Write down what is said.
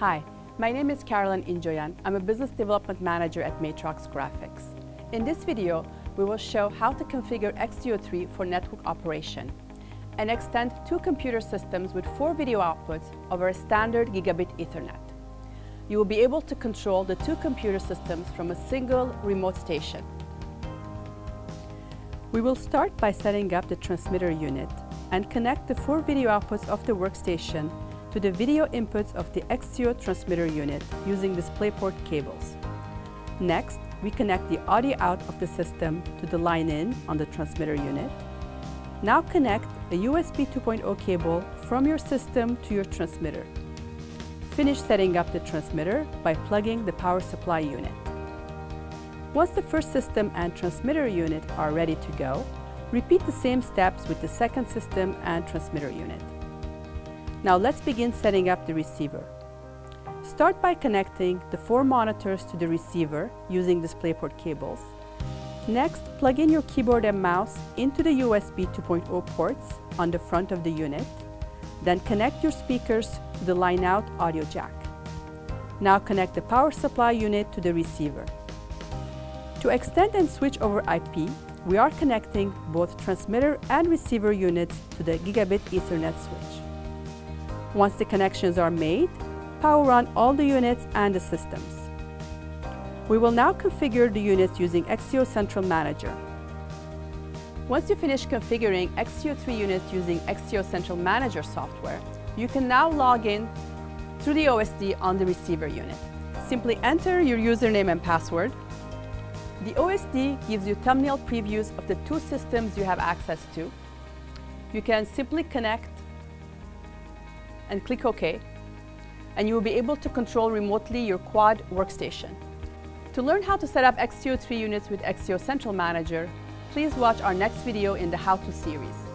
Hi, my name is Carolyn Injoyan. I'm a Business Development Manager at Matrox Graphics. In this video, we will show how to configure Extio 3 for network operation and extend two computer systems with four video outputs over a standard gigabit Ethernet. You will be able to control the two computer systems from a single remote station. We will start by setting up the transmitter unit and connect the four video outputs of the workstation to the video inputs of the Extio transmitter unit using DisplayPort cables. Next, we connect the audio out of the system to the line in on the transmitter unit. Now connect a USB 2.0 cable from your system to your transmitter. Finish setting up the transmitter by plugging the power supply unit. Once the first system and transmitter unit are ready to go, repeat the same steps with the second system and transmitter unit. Now let's begin setting up the receiver. Start by connecting the four monitors to the receiver using DisplayPort cables. Next, plug in your keyboard and mouse into the USB 2.0 ports on the front of the unit. Then connect your speakers to the line-out audio jack. Now connect the power supply unit to the receiver. To extend and switch over IP, we are connecting both transmitter and receiver units to the gigabit Ethernet switch. Once the connections are made, power on all the units and the systems. We will now configure the units using Extio Central Manager. Once you finish configuring Extio 3 units using Extio Central Manager software, you can now log in through the OSD on the receiver unit. Simply enter your username and password. The OSD gives you thumbnail previews of the two systems you have access to. You can simply connect and click OK, and you will be able to control remotely your quad workstation. To learn how to set up Extio 3 units with Extio Central Manager, please watch our next video in the How To series.